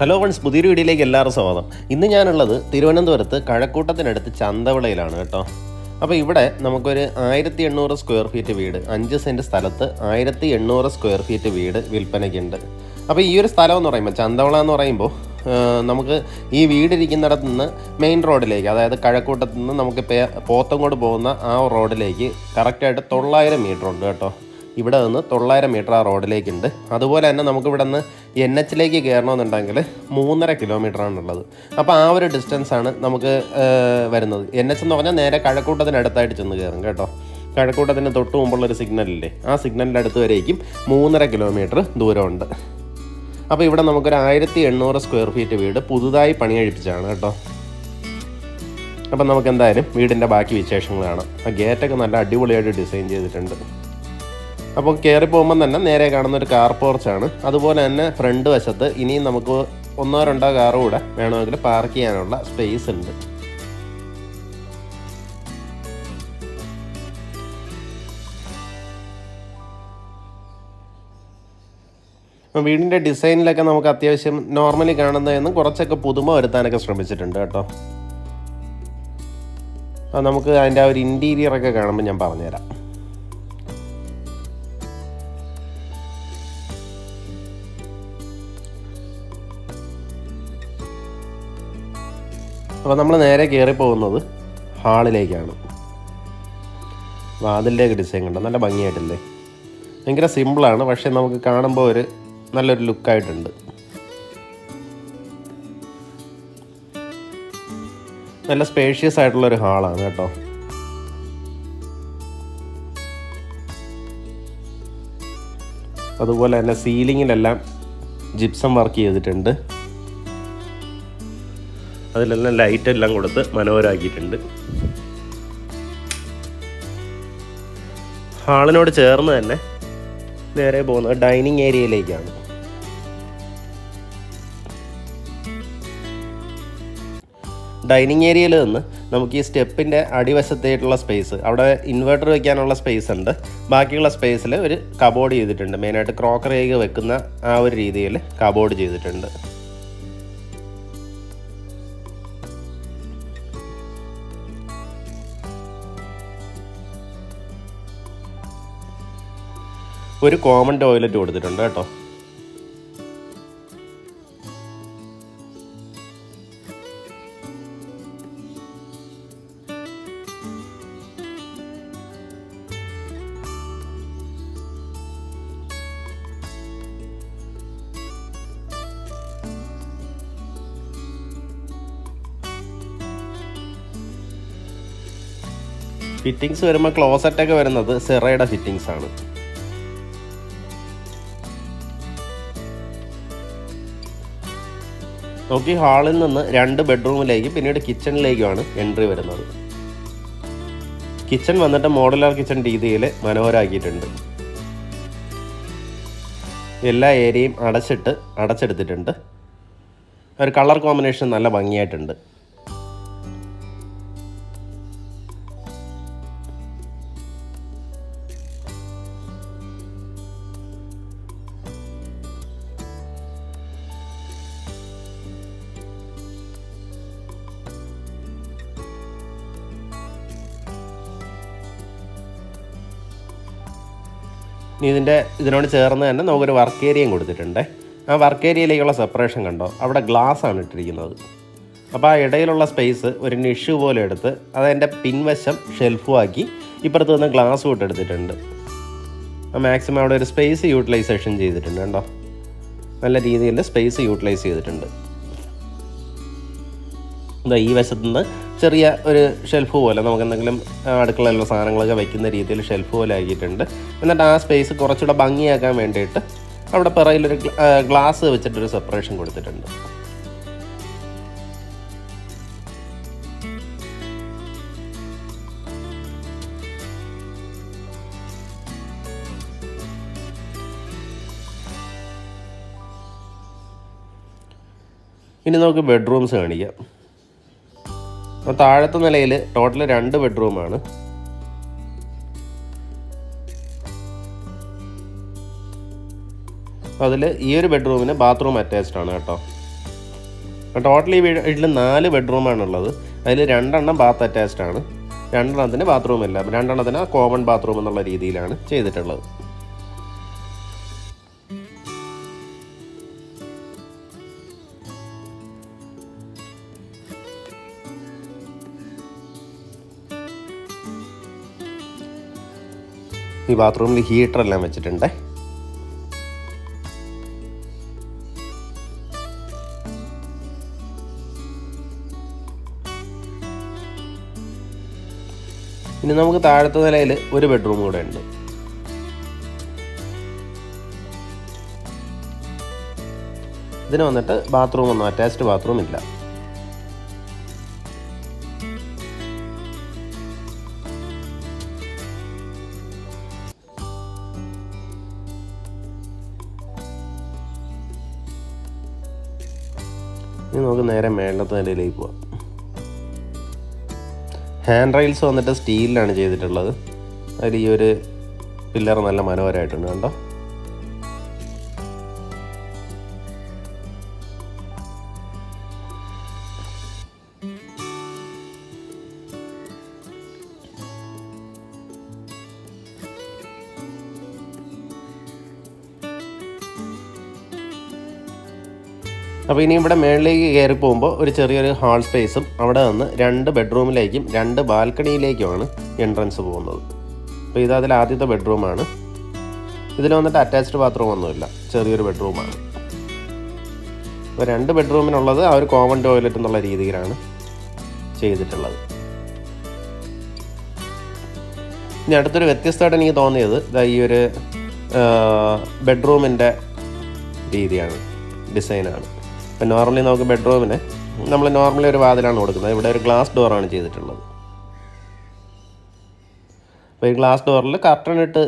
Hello friends പുതിയൊരു വീഡിയോയിലേക്ക് എല്ലാവരും സ്വാഗതം. ഇന്ന് ഞാനുള്ളത് തിരുവനന്തപുരത്ത് കഴക്കൂട്ടത്തിനടുത്ത് ചന്തവിളയിലാണ് കേട്ടോ. അപ്പോൾ ഇവിടെ നമുക്കൊരു ആയിരത്തി എണ്ണൂറ് സ്ക്വയർ ഫീറ്റ് വീട് അഞ്ച് സെന്റ് സ്ഥലത്ത് ആയിരത്തി എണ്ണൂറ് സ്ക്വയർ ഫീറ്റ് വീട് വിൽപ്പനയ്ക്കുണ്ട്. അപ്പോൾ ഈ ഒരു സ്ഥലം എന്ന് പറയുമ്പോൾ ചന്തവിള എന്ന് പറയുമ്പോൾ നമുക്ക് ഈ വീടിരിക്കുന്നിടത്ത് നിന്ന് മെയിൻ റോഡിലേക്ക് അതായത് കഴക്കൂട്ടത്തു നിന്ന് നമുക്ക് പോത്തങ്കോട് പോകുന്ന ആ റോഡിലേക്ക് കറക്റ്റായിട്ട് തൊള്ളായിരം മീറ്റർ ഉണ്ട് കേട്ടോ. ഇവിടെ നിന്ന് തൊള്ളായിരം മീറ്റർ ആ റോഡിലേക്കുണ്ട്. അതുപോലെ തന്നെ നമുക്ക് ഇവിടെ നിന്ന് എൻ എച്ചിലേക്ക് കയറണമെന്നുണ്ടെങ്കിൽ മൂന്നര കിലോമീറ്റർ ആണുള്ളത് അപ്പോൾ ആ ഒരു ഡിസ്റ്റൻസാണ് നമുക്ക് വരുന്നത്. എൻ എച്ച് എന്ന് പറഞ്ഞാൽ നേരെ കഴക്കൂട്ടത്തിനടുത്തായിട്ട് ചെന്ന് കയറും കേട്ടോ. കഴക്കൂട്ടത്തിന് തൊട്ട് മുമ്പുള്ളൊരു സിഗ്നലില്ലേ ആ സിഗ്നലിന്റെ അടുത്ത് വരേക്കും മൂന്നര കിലോമീറ്റർ ദൂരമുണ്ട്. അപ്പോൾ ഇവിടെ നമുക്കൊരു ആയിരത്തി എണ്ണൂറ് സ്ക്വയർ ഫീറ്റ് വീട് പുതുതായി പണി കഴിപ്പിച്ചാണ് കേട്ടോ. അപ്പം നമുക്ക് എന്തായാലും വീടിന്റെ ബാക്കി വിശേഷങ്ങളാണ് ആ ഗേറ്റൊക്കെ നല്ല അടിപൊളിയായിട്ട് ഡിസൈൻ ചെയ്തിട്ടുണ്ട്. അപ്പോൾ കയറി പോകുമ്പോൾ തന്നെ നേരെ കാണുന്ന ഒരു കാർ പോർച്ചാണ് അതുപോലെ തന്നെ ഫ്രണ്ട് വശത്ത് ഇനിയും നമുക്ക് ഒന്നോ രണ്ടോ കാർ കൂടെ വേണമെങ്കിൽ പാർക്ക് ചെയ്യാനുള്ള സ്പേസ് ഉണ്ട്. അപ്പോൾ വീടിന്റെ ഡിസൈനിലൊക്കെ നമുക്ക് അത്യാവശ്യം നോർമലി കാണുന്നതെന്ന് കുറച്ചൊക്കെ പുതുമ വരുത്താനൊക്കെ ശ്രമിച്ചിട്ടുണ്ട് കേട്ടോ. നമുക്ക് അതിന്റെ ആ ഒരു ഇന്റീരിയറൊക്കെ കാണുമ്പോൾ ഞാൻ പറഞ്ഞുതരാം. അപ്പോൾ നമ്മൾ നേരെ കയറി പോകുന്നത് ഹാളിലേക്കാണ്. വാതിലിലേക്ക് ഡിസൈൻ കണ്ടോ? നല്ല ഭംഗിയായിട്ടില്ലേ? ഭയങ്കര സിമ്പിളാണ് പക്ഷേ നമുക്ക് കാണുമ്പോൾ ഒരു നല്ലൊരു ലുക്കായിട്ടുണ്ട് നല്ല സ്പേഷ്യസ് ആയിട്ടുള്ളൊരു ഹാളാണ് കേട്ടോ. അതുപോലെ തന്നെ സീലിങ്ങിലെല്ലാം ജിപ്സം വർക്ക് ചെയ്തിട്ടുണ്ട്. അതിലെല്ലാം ലൈറ്റ് എല്ലാം കൊടുത്ത് മനോഹരമാക്കിയിട്ടുണ്ട് ഹാളിനോട് ചേർന്ന് തന്നെ നേരെ പോകുന്നത് ഡൈനിങ് ഏരിയയിലേക്കാണ് ഡൈനിങ് ഏരിയയിൽ നിന്ന് നമുക്ക് ഈ സ്റ്റെപ്പിന്റെ അടിവശത്തായിട്ടുള്ള സ്പേസ് അവിടെ ഇൻവെർട്ടർ വെക്കാനുള്ള സ്പേസ് ഉണ്ട്. ബാക്കിയുള്ള സ്പേസിൽ ഒരു കബോർഡ് ചെയ്തിട്ടുണ്ട്. മെയിനായിട്ട് ക്രോക്കറിയൊക്കെ വെക്കുന്ന ആ ഒരു രീതിയിൽ കബോർഡ് ചെയ്തിട്ടുണ്ട്. ഒരു കോമൺ ടോയ്ലറ്റ് കൊടുത്തിട്ടുണ്ട് കേട്ടോ. ഫിറ്റിങ്സ് വരുമ്പോൾ ക്ലോസറ്റൊക്കെ വരുന്നത് സെറയുടെ ഫിറ്റിങ്സ് ആണ്. നമുക്ക് ഈ ഹാളിൽ നിന്ന് രണ്ട് ബെഡ്റൂമിലേക്കും പിന്നീട് കിച്ചണിലേക്കുമാണ് എൻട്രി വരുന്നത്. കിച്ചൺ വന്നിട്ട് മോഡുലാർ കിച്ചൺ രീതിയിൽ മനോഹരമാക്കിയിട്ടുണ്ട് എല്ലാ ഏരിയയും അടച്ചിട്ട് അടച്ചെടുത്തിട്ടുണ്ട്. ഒരു കളർ കോമ്പിനേഷൻ നല്ല ഭംഗിയായിട്ടുണ്ട്. ഇതിന്റെ ഇതിനോട് ചേർന്ന് തന്നെ നമുക്കൊരു വർക്ക് ഏരിയയും കൊടുത്തിട്ടുണ്ട്. ആ വർക്ക് ഏരിയയിലേക്കുള്ള സെപ്പറേഷൻ കണ്ടോ? അവിടെ ഗ്ലാസ് ആണ് ഇട്ടിരിക്കുന്നത്. അപ്പോൾ ആ ഇടയിലുള്ള സ്പേസ് ഒരു നിഷു പോലെ എടുത്ത് അതെന്റെ പിൻവശം ഷെൽഫും ആക്കി ഇപ്പുറത്ത് നിന്ന് ഗ്ലാസ് വിട്ട് എടുത്തിട്ടുണ്ട്. മാക്സിമം അവിടെ ഒരു സ്പേസ് യൂട്ടിലൈസേഷൻ ചെയ്തിട്ടുണ്ട് കണ്ടോ? നല്ല രീതിയിൽ സ്പേസ് യൂട്ടിലൈസ് ചെയ്തിട്ടുണ്ട്. ഈ വശത്തു നിന്ന് ചെറിയ ഒരു ഷെൽഫ് പോലെ നമുക്ക് എന്തെങ്കിലും അടുക്കളയിലുള്ള സാധനങ്ങളൊക്കെ വെക്കുന്ന രീതിയിൽ ഷെൽഫ് പോലെ ആക്കിയിട്ടുണ്ട്. എന്നിട്ട് ആ സ്പേസ് കുറച്ചുകൂടെ ഭംഗിയാക്കാൻ വേണ്ടിയിട്ട് അവിടെ പിറയിലൊരു ഗ്ലാസ് വെച്ചിട്ടൊരു സെപ്പറേഷൻ കൊടുത്തിട്ടുണ്ട്. ഇനി നമുക്ക് ബെഡ്റൂംസ് കാണിക്കാം. അപ്പോൾ താഴത്തെ നിലയിൽ ടോട്ടൽ രണ്ട് ബെഡ്റൂമാണ് അതിൽ ഈ ഒരു ബെഡ്റൂമിന് ബാത്റൂം അറ്റാച്ച്ഡ് ആണ് കേട്ടോ. അപ്പോൾ ടോട്ടൽ ഈ വീട്ടിൽ നാല് ബെഡ്റൂമാണുള്ളത് അതിൽ രണ്ടെണ്ണം ബാത്ത് അറ്റാച്ച്ഡ് ആണ്. രണ്ടെണ്ണത്തിന് ബാത്റൂം ഇല്ല. രണ്ടെണ്ണത്തിന് കോമൺ ബാത്റൂം എന്നുള്ള രീതിയിലാണ് ചെയ്തിട്ടുള്ളത്. ഈ ബാത്റൂമിൽ ഹീറ്റർ എല്ലാം വെച്ചിട്ടുണ്ട്. ഇനി നമുക്ക് താഴത്തെ നിലയിൽ ഒരു ബെഡ്റൂം കൂടെ ഉണ്ട്. ഇതിന് വന്നിട്ട് ബാത്റൂമൊന്നും അറ്റാച്ച്ഡ് ബാത്റൂം ഇല്ല. നേരെ മേളത്തെ നിലയിലേക്ക് പോവാം. ഹാൻഡ് റൈൽസ് വന്നിട്ട് സ്റ്റീലിലാണ് ചെയ്തിട്ടുള്ളത്. അതിൽ ഈ ഒരു പില്ലർ നല്ല മനോഹരമായിട്ടുണ്ട് കണ്ടോ? അപ്പോൾ ഇനി ഇവിടെ മേളിലേക്ക് കയറി പോകുമ്പോൾ ഒരു ചെറിയൊരു ഹാൾ സ്പേസും അവിടെ നിന്ന് രണ്ട് ബെഡ്റൂമിലേക്കും രണ്ട് ബാൽക്കണിയിലേക്കുമാണ് എൻട്രൻസ് പോകുന്നത്. അപ്പോൾ ഇത് അതിൽ ആദ്യത്തെ ബെഡ്റൂമാണ്. ഇതിൽ വന്നിട്ട് അറ്റാച്ച്ഡ് ബാത്റൂം ഒന്നുമില്ല. ചെറിയൊരു ബെഡ്റൂമാണ്. അപ്പോൾ രണ്ട് ബെഡ്റൂമിനുള്ളത് ആ ഒരു കോമൺ ടോയ്ലറ്റ് എന്നുള്ള രീതിയിലാണ് ചെയ്തിട്ടുള്ളത്. ഇനി അടുത്തൊരു വ്യത്യസ്തമായിട്ട് എനിക്ക് തോന്നിയത് ഇതാ ഈ ഒരു ബെഡ്റൂമിന്റെ രീതിയാണ് ഡിസൈനാണ്. ഇപ്പം നോർമലി നമുക്ക് ബെഡ്റൂമിന് നമ്മൾ നോർമലി ഒരു വാതിലാണ് കൊടുക്കുന്നത്. ഇവിടെ ഒരു ഗ്ലാസ് ഡോറാണ് ചെയ്തിട്ടുള്ളത്. അപ്പോൾ ഈ ഗ്ലാസ് ഡോറിൽ കർട്ടൺ ഇട്ട്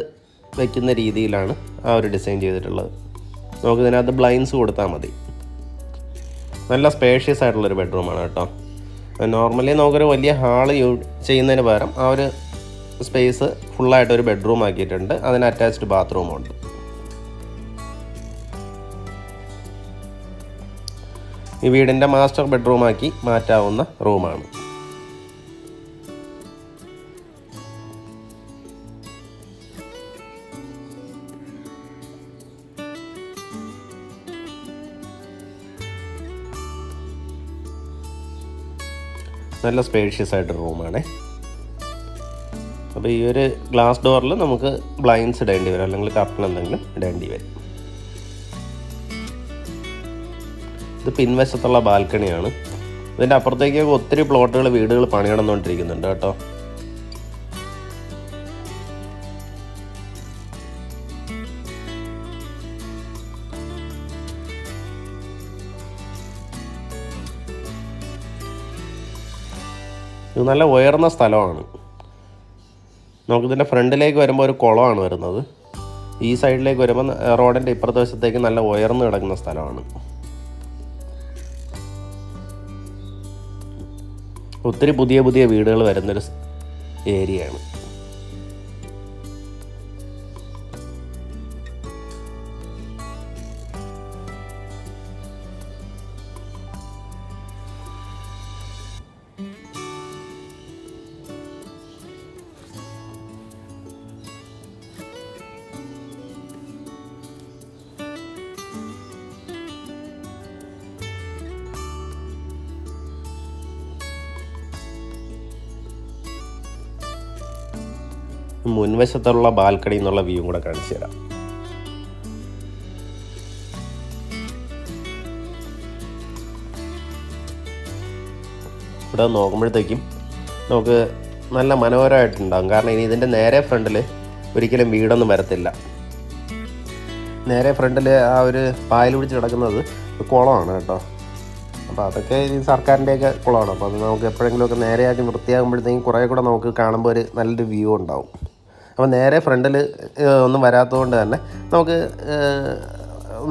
വയ്ക്കുന്ന രീതിയിലാണ് ആ ഒരു ഡിസൈൻ ചെയ്തിട്ടുള്ളത്. നമുക്ക് ഇതിനകത്ത് ബ്ലൈൻസ് കൊടുത്താൽ മതി. നല്ല സ്പേഷ്യസ് ആയിട്ടുള്ളൊരു ബെഡ്റൂമാണ് കേട്ടോ. നോർമലി നമുക്കൊരു വലിയ ഹാൾ യൂ ചെയ്യുന്നതിന് പകരം ആ ഒരു സ്പേസ് ഫുള്ളായിട്ടൊരു ബെഡ്റൂം ആക്കിയിട്ടുണ്ട്. അതിന് അറ്റാച്ച്ഡ് ബാത്റൂമും ഈ വീടിന്റെ മാസ്റ്റർ ബെഡ്റൂമാക്കി മാറ്റാവുന്ന റൂമാണ് നല്ല സ്പേഷ്യസ് ആയിട്ട് റൂമാണ് അപ്പോൾ ഈ ഒരു ഗ്ലാസ് ഡോറിൽ നമുക്ക് ബ്ലൈൻസ് ഇടേണ്ടി വരും. അല്ലെങ്കിൽ കർട്ടൻ എന്തെങ്കിലും ഇടേണ്ടി വരും. ഇത് പിൻവശത്തുള്ള ബാൽക്കണിയാണ്. ഇതിന്റെ അപ്പുറത്തേക്കൊക്കെ ഒത്തിരി പ്ലോട്ടുകൾ വീടുകൾ പണിയടന്നുകൊണ്ടിരിക്കുന്നുണ്ട് കേട്ടോ. ഇത് നല്ല ഉയർന്ന സ്ഥലമാണ്. നമുക്കിതിന്റെ ഫ്രണ്ടിലേക്ക് വരുമ്പോൾ ഒരു കുളമാണ് വരുന്നത്. ഈ സൈഡിലേക്ക് വരുമ്പോൾ റോഡിന്റെ ഇപ്പുറത്തെ വശത്തേക്ക് നല്ല ഉയർന്നു കിടക്കുന്ന സ്ഥലമാണ്. ഒത്തിരി പുതിയ പുതിയ വീടുകൾ വരുന്നൊരു ഏരിയയാണ്. മുൻവശത്തുള്ള ബാൽക്കണി എന്നുള്ള വ്യൂ കൂടെ കാണിച്ചു തരാം. ഇവിടെ നോക്കുമ്പോഴത്തേക്കും നമുക്ക് നല്ല മനോഹരമായിട്ടുണ്ടാകും. കാരണം ഇനി ഇതിന്റെ നേരെ ഫ്രണ്ടിൽ ഒരിക്കലും വീടൊന്നും വരത്തില്ല. നേരെ ഫ്രണ്ടിൽ ആ ഒരു പായൽ പിടിച്ച് കിടക്കുന്നത് കുളമാണ് കേട്ടോ. അപ്പോൾ അതൊക്കെ ഈ സർക്കാരിന്റെയൊക്കെ കുളമാണ്. അപ്പോൾ അത് നമുക്ക് എപ്പോഴെങ്കിലുമൊക്കെ നേരെയാക്കി വൃത്തിയാകുമ്പോഴത്തേക്കും കുറേ കൂടെ നമുക്ക് കാണുമ്പോൾ ഒരു നല്ലൊരു വ്യൂ ഉണ്ടാവും. അപ്പോൾ നേരെ ഫ്രണ്ടിൽ ഒന്നും വരാത്തതുകൊണ്ട് തന്നെ നമുക്ക്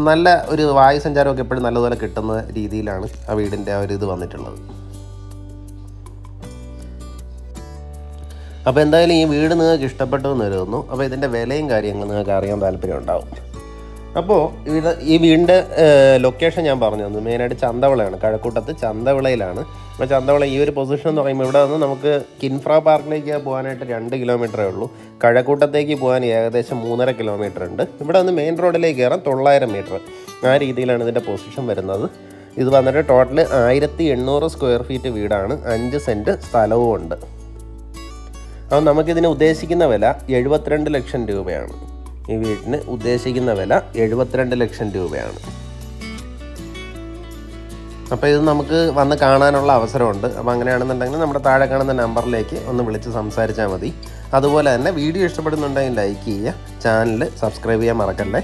നല്ല ഒരു വായു സഞ്ചാരമൊക്കെ എപ്പോഴും നല്ലതുപോലെ കിട്ടുന്ന രീതിയിലാണ് ആ വീടിന്റെ ആ ഒരു ഇത് വന്നിട്ടുള്ളത്. അപ്പോൾ എന്തായാലും ഈ വീട് നിങ്ങൾക്ക് ഇഷ്ടപ്പെട്ടു എന്ന് കരുതുന്നു. അപ്പോൾ ഇതിന്റെ വിലയും കാര്യങ്ങളും നിങ്ങൾക്ക് അറിയാൻ താല്പര്യം ഉണ്ടാവും അപ്പോൾ ഇത് ഈ വീടിന്റെ ലൊക്കേഷൻ ഞാൻ പറഞ്ഞു തന്നു. മെയിനായിട്ട് ചന്തവിളയാണ്. കഴക്കൂട്ടത്ത് ചന്തവിളയിലാണ്. അപ്പോൾ ചന്തവിള ഈ ഒരു പൊസിഷൻ എന്ന് പറയുമ്പോൾ ഇവിടെ നിന്ന് നമുക്ക് കിൻഫ്ര പാർക്കിലേക്ക് പോകാനായിട്ട് രണ്ട് കിലോമീറ്ററേ ഉള്ളൂ കഴക്കൂട്ടത്തേക്ക് പോകാൻ ഏകദേശം മൂന്നര കിലോമീറ്റർ ഉണ്ട്. ഇവിടെ നിന്ന് മെയിൻ റോഡിലേക്ക് കയറാൻ തൊള്ളായിരം മീറ്റർ ആ രീതിയിലാണ് ഇതിന്റെ പൊസിഷൻ വരുന്നത്. ഇത് വന്നിട്ട് ടോട്ടൽ ആയിരത്തി എണ്ണൂറ് സ്ക്വയർ ഫീറ്റ് വീടാണ്. അഞ്ച് സെന്റ് സ്ഥലവും ഉണ്ട് അപ്പോൾ നമുക്കിതിന് ഉദ്ദേശിക്കുന്ന വില എഴുപത്തിരണ്ട് ലക്ഷം രൂപയാണ്. ഈ വീടിന് ഉദ്ദേശിക്കുന്ന വില എഴുപത്തിരണ്ട് ലക്ഷം രൂപയാണ്. അപ്പോൾ ഇത് നമുക്ക് വന്ന് കാണാനുള്ള അവസരമുണ്ട്. അപ്പോൾ അങ്ങനെയാണെന്നുണ്ടെങ്കിൽ നമ്മുടെ താഴെ കാണുന്ന നമ്പറിലേക്ക് ഒന്ന് വിളിച്ച് സംസാരിച്ചാൽ മതി. അതുപോലെ തന്നെ വീഡിയോ ഇഷ്ടപ്പെടുന്നുണ്ടെങ്കിൽ ലൈക്ക് ചെയ്യുക ചാനൽ സബ്സ്ക്രൈബ് ചെയ്യാൻ മറക്കല്ലേ?